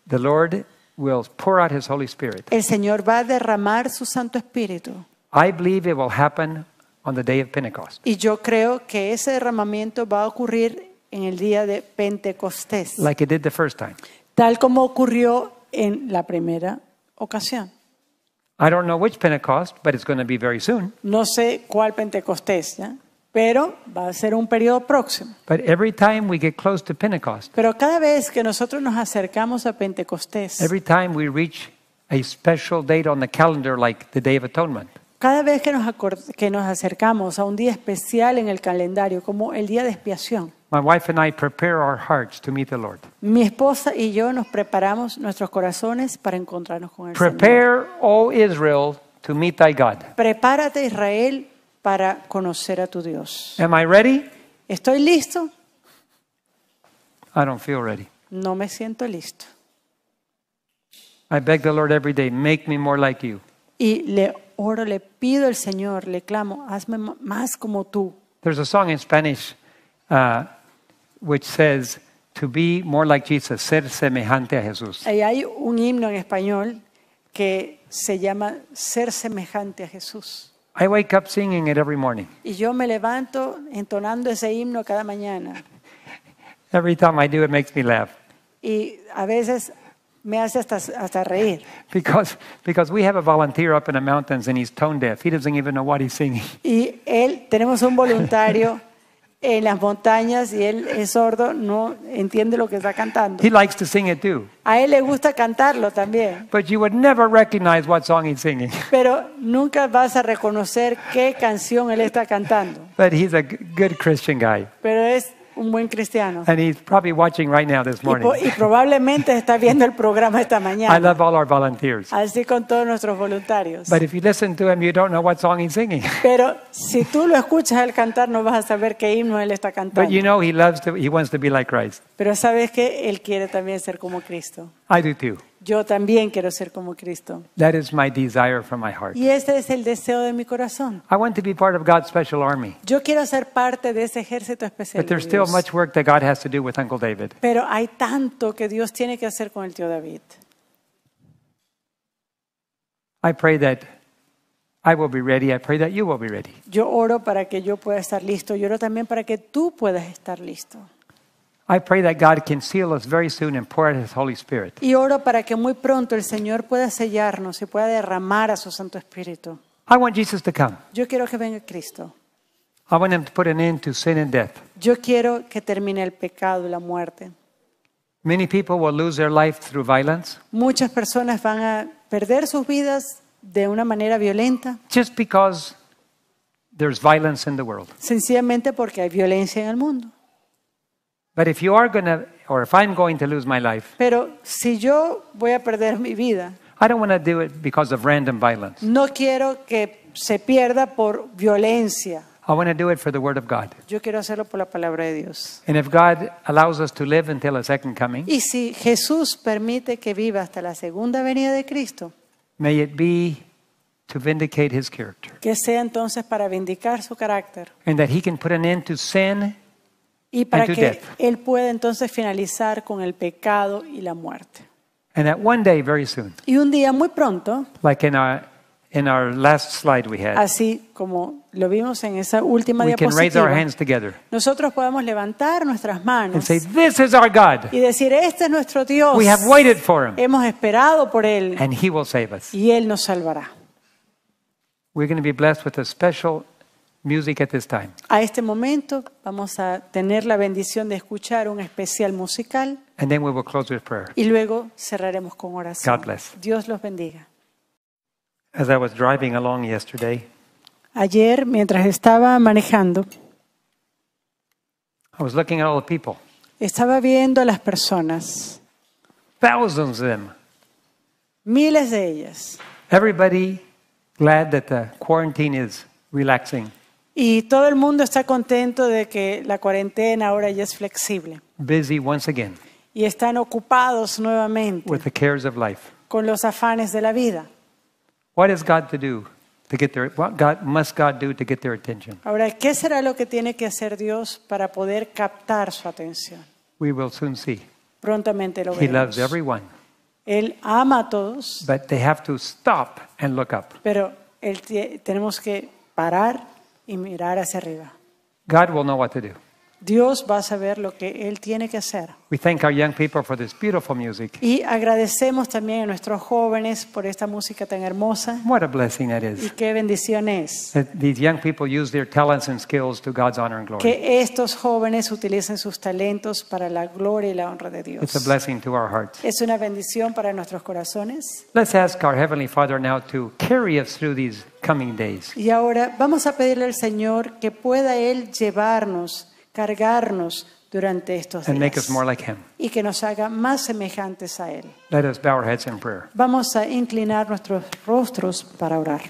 the Lord will pour out His Holy Spirit. el Señor va a derramar su Santo Espíritu. I believe it will happen on the day of Pentecost. Y yo creo que ese derramamiento va a ocurrir en el día de Pentecostés, like it did the first time. tal como ocurrió en la primera ocasión. I don't know which Pentecost, but it's going to be very soon. No sé cuál Pentecostés, ¿ya? pero va a ser un periodo próximo. But every time we get close to Pentecost, Pero cada vez que nosotros nos acercamos a Pentecostés, every time we reach a special date on the calendar, like the Day of Atonement, cada vez que nos, acor- que nos acercamos a un día especial en el calendario, como el día de expiación, my wife and I prepare our hearts to meet the Lord. mi esposa y yo nos preparamos nuestros corazones para encontrarnos con el Señor. Prepare, O Israel, to meet thy God. Prepárate, Israel, para conocer a tu Dios. Am I ready? ¿Estoy listo? I don't feel ready. No me siento listo. I beg the Lord every day, make me more like you. Y le oro, le pido al Señor, le clamo, hazme más como tú. There's a song in Spanish uh, which says, to be more like Jesus, ser semejante a Jesús. Y hay un himno en español que se llama Ser semejante a Jesús. I wake up singing it every morning. Y yo me levanto entonando ese himno cada mañana. Every time I do, it makes me laugh. Y a veces me hace hasta, hasta reír. because, because we have a volunteer up in the mountains and he's tone deaf. He doesn't even know what he's singing. Y él, tenemos un voluntario en las montañas y él es sordo, no entiende lo que está cantando. He likes to sing it too, A él le gusta cantarlo también, but you would never recognize what song he's singing. pero nunca vas a reconocer qué canción él está cantando. But he's a good Christian guy. Pero es un buen cristiano. And he's probably watching right now this morning. y probablemente está viendo el programa esta I mañana. love all our volunteers. Así con todos nuestros voluntarios. But if you listen to him, you don't know what song he's singing. Pero si tú lo escuchas al cantar, no vas a saber qué himno él está But cantando. you know he loves to, he wants to be like Christ. Pero sabes que él quiere también ser como Cristo. I do too. Yo también quiero ser como Cristo. That is my desire from my heart. Y ese es el deseo de mi corazón. I want to be part of God's special army. Yo quiero ser parte de ese ejército especial. But there's still much work that God has to do with Uncle David. Pero hay tanto que Dios tiene que hacer con el tío David. I pray that I will be ready. I pray that you will be ready. Yo oro para que yo pueda estar listo. Yo oro también para que tú puedas estar listo. I pray that God can seal us very soon and pour out His Holy Spirit. Y oro para que muy pronto el Señor pueda sellarnos y pueda derramar a su Santo Espíritu. I want Jesus to come. Yo quiero que venga Cristo. I want Him to put an end to sin and death. Yo quiero que termine el pecado y la muerte. Many people will lose their life through violence Muchas personas van a perder sus vidas de una manera violenta, just because there's violence in the world. sencillamente porque hay violencia en el mundo. But if you are going to, or if I'm going to lose my life, Pero si yo voy a perder mi vida, I don't want to do it because of random violence. no quiero que se pierda por violencia. I want to do it for the Word of God. Yo quiero hacerlo por la palabra de Dios. And if God allows us to live until the second coming, Y si Jesús permite que viva hasta la segunda venida de Cristo, may it be to vindicate His character que sea entonces para vindicar su carácter and that He can put an end to sin y para And que death. Él pueda entonces finalizar con el pecado y la muerte. and that one day, very soon, Y un día muy pronto, like in our, in our last slide we had, así como lo vimos en esa última we can raise our diapositiva, hands together nosotros podemos levantar nuestras and manos say, This is our God. y decir, este es nuestro Dios. We have waited for Him Hemos esperado por Él and He will save us. y Él nos salvará. We're going to be blessed with a special music at this time. A este momento vamos a tener la bendición de escuchar un especial musical And then we will close with prayer. y luego cerraremos con oración. God bless. Dios los bendiga. As I was driving along yesterday, Ayer, mientras estaba manejando, I was looking at all the people, estaba viendo a las personas, thousands of them, miles de ellas, everybody glad that the quarantine is relaxing, y todo el mundo está contento de que la cuarentena ahora ya es flexible busy once again y están ocupados nuevamente with the cares of life. con los afanes de la vida. What is God to do to get their what God must God do to get their attention? Ahora, ¿qué será lo que tiene que hacer Dios para poder captar su atención? We will soon see. Prontamente lo He loves veremos. everyone, Él ama a todos, but they have to stop and look up. pero él tie- tenemos que parar y mirar hacia arriba. God will know what to do. Dios va a saber lo que Él tiene que hacer. We thank our young people for this beautiful music. Y agradecemos también a nuestros jóvenes por esta música tan hermosa. What a blessing that Y is. qué bendición es That these young people use their talents and skills to God's honor and glory. que estos jóvenes utilicen sus talentos para la gloria y la honra de Dios. It's a blessing to our hearts. Es una bendición para nuestros corazones. Let's ask our Heavenly Father now to carry us through these coming days. Y ahora vamos a pedirle al Señor que pueda Él llevarnos, cargarnos durante estos and make us días more like Him. y que nos haga más semejantes a Él. Let us bow our heads in prayer. Vamos a inclinar nuestros rostros para orar.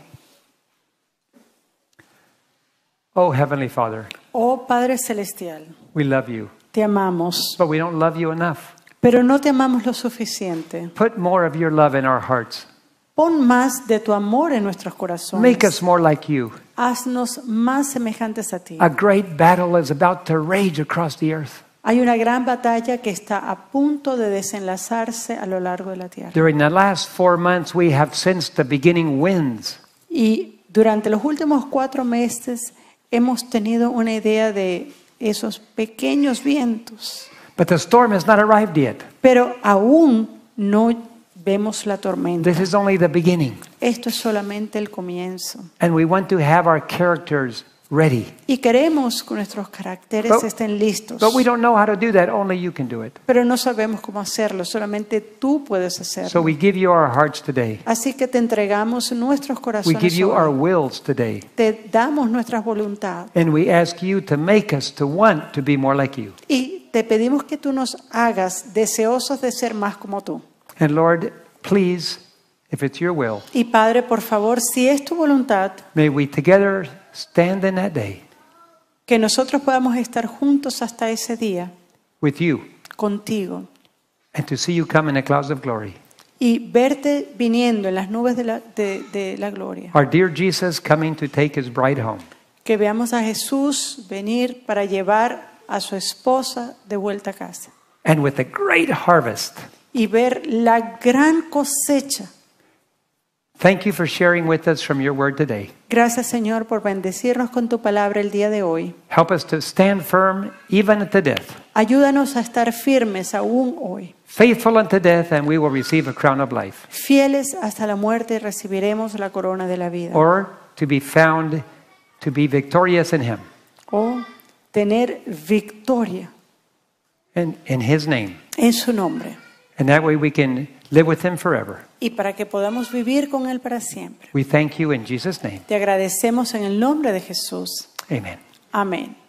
Oh, Heavenly Father, Oh Padre Celestial, we love you, te amamos, but we don't love you enough. pero no te amamos lo suficiente. Put more of your love in our hearts. Pon más de tu amor en nuestros corazones. Make us more like you. Haznos más semejantes a ti. A great battle is about to rage across the earth. Hay una gran batalla que está a punto de desenlazarse a lo largo de la tierra. During the last four months, we have sensed the beginning winds. Y durante los últimos cuatro meses hemos tenido una idea de esos pequeños vientos, But the storm has not arrived yet. pero aún no vemos la tormenta. This is only the beginning. Esto es solamente el comienzo. And we want to have our characters ready. Y queremos que nuestros caracteres But- estén listos. But we don't know how to do that. Only you can do it. Pero no sabemos cómo hacerlo, solamente tú puedes So hacerlo. we give you our hearts today. Así que te entregamos nuestros We corazones. give you our wills today. Te damos nuestras voluntades And we ask you to make us to want to be more like you. y te pedimos que tú nos hagas deseosos de ser más como tú. And Lord, please, if it's your will, Y Padre, por favor, si es tu voluntad, may we together stand in that day que nosotros podamos estar juntos hasta ese día with you contigo and to see you come in the clouds of glory. y verte viniendo en las nubes de la, de- de la gloria. Our dear Jesus coming to take his bride home. Que veamos a Jesús venir para llevar a su esposa de vuelta a casa And with a great harvest. Y ver la gran cosecha. Thank you for sharing with us from your word today. Gracias Señor por bendecirnos con tu palabra el día de hoy. Help us to stand firm even unto death, Ayúdanos a estar firmes aún hoy, faithful unto death, and we will receive a crown of life. fieles hasta la muerte y recibiremos la corona de la vida. Or to be found to be victorious in him. O tener victoria In, in his name. en su nombre. And that way we can live with him forever. Y para que podamos vivir con Él para siempre. We thank you in Jesus' name. Te agradecemos en el nombre de Jesús. Amen. Amén.